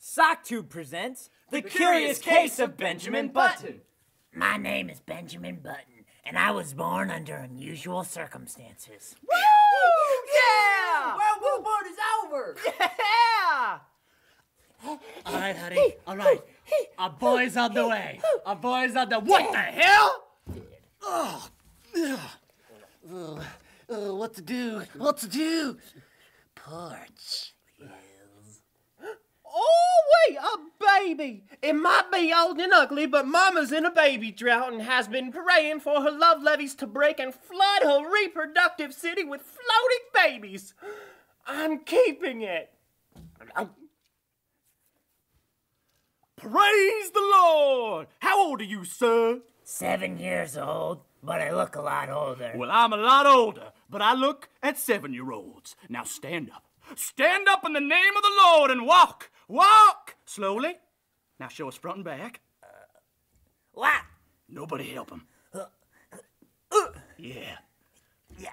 SockTube presents The, Curious Case of Benjamin Button. My name is Benjamin Button, and I was born under unusual circumstances. Woo! Yeah! Well, World War is over. Yeah! All right, honey. All right. Our boy's on the way. Our boy's on the. What the hell? Oh, ugh. Ugh. Ugh, what to do? What to do? Porch. Oh, wait, a baby. It might be old and ugly, but Mama's in a baby drought and has been praying for her love levees to break and flood her reproductive city with floating babies. I'm keeping it. Praise the Lord! How old are you, sir? Seven years old, but I look a lot older. Well, I'm a lot older, but I look at seven year olds. Now stand up. Stand up in the name of the Lord and walk. Walk! Slowly. Now show us front and back. Uh, what? Nobody help him. Uh, yeah. Yeah.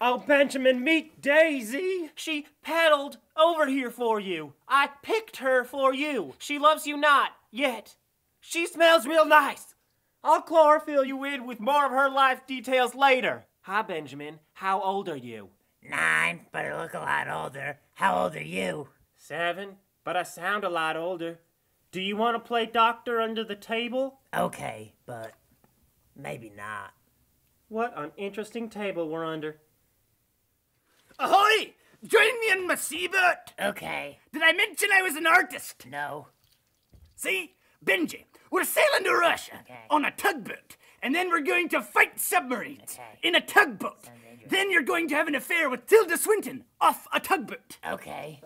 Oh, Benjamin, meet Daisy. She paddled over here for you. I picked her for you. She loves you not yet. She smells real nice. I'll chlorophyll you in with more of her life details later. Hi, Benjamin. How old are you? Nine, but I look a lot older. How old are you? Seven, but I sound a lot older. Do you want to play doctor under the table? Okay, but maybe not. What an interesting table we're under. Ahoy! Join me in my seabird. Okay, Did I mention I was an artist? no. See, Benji, we're sailing to Russia Okay. on a tugboat, and then we're going to fight submarines Okay. in a tugboat. dangerous. Then you're going to have an affair with Tilda Swinton off a tugboat. Okay,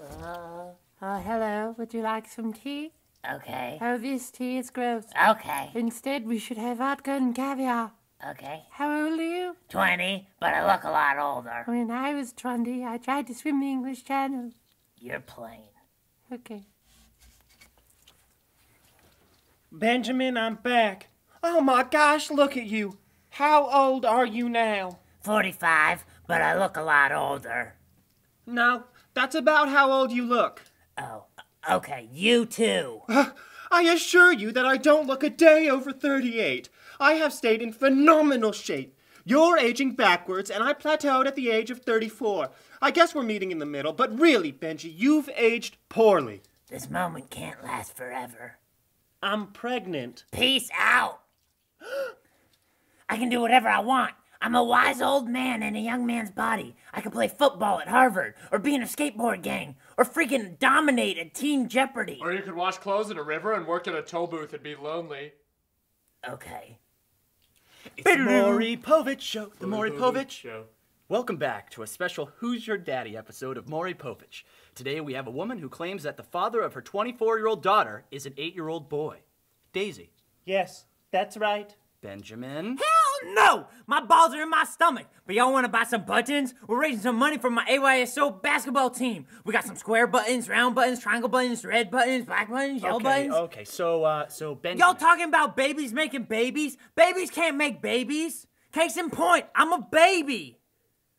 Uh, hello. Would you like some tea? okay, Oh, this tea is gross. okay, Instead, we should have vodka and caviar. okay. How old are you? 20, but I look a lot older. When I was 20, I tried to swim the English Channel. You're plain. Okay. Benjamin, I'm back. Oh my gosh, look at you. How old are you now? 45, but I look a lot older. No, that's about how old you look. Oh, okay, you too. I assure you that I don't look a day over 38. I have stayed in phenomenal shape. You're aging backwards, and I plateaued at the age of 34. I guess we're meeting in the middle, but really, Benji, you've aged poorly. This moment can't last forever. I'm pregnant. Peace out. I can do whatever I want. I'm a wise old man in a young man's body. I can play football at Harvard, or be in a skateboard gang, or freaking dominate at Team Jeopardy. Or you could wash clothes in a river and work at a toll booth and be lonely. Okay. It's the Maury Povich Show. The Maury Povich. Show. Welcome back to a special Who's Your Daddy episode of Maury Povich. Today we have a woman who claims that the father of her 24 year old daughter is an 8 year old boy. Daisy. Yes, that's right. Benjamin. No! My balls are in my stomach. But y'all wanna buy some buttons? We're raising some money for my AYSO basketball team. We got some square buttons, round buttons, triangle buttons, red buttons, black buttons, yellow Okay, buttons. okay, so, uh, so Ben. Y'all talking about babies making babies? Babies can't make babies. Case in point, I'm a baby.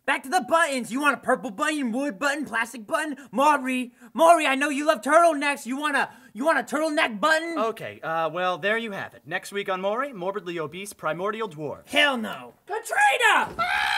Back to the buttons. You want a purple button, wood button, plastic button? Maury, Maury, I know you love turtlenecks. You want a you want a turtleneck button? Okay, uh, well, there you have it. Next week on Maury, morbidly obese primordial dwarf. Hell no. Katrina! Fear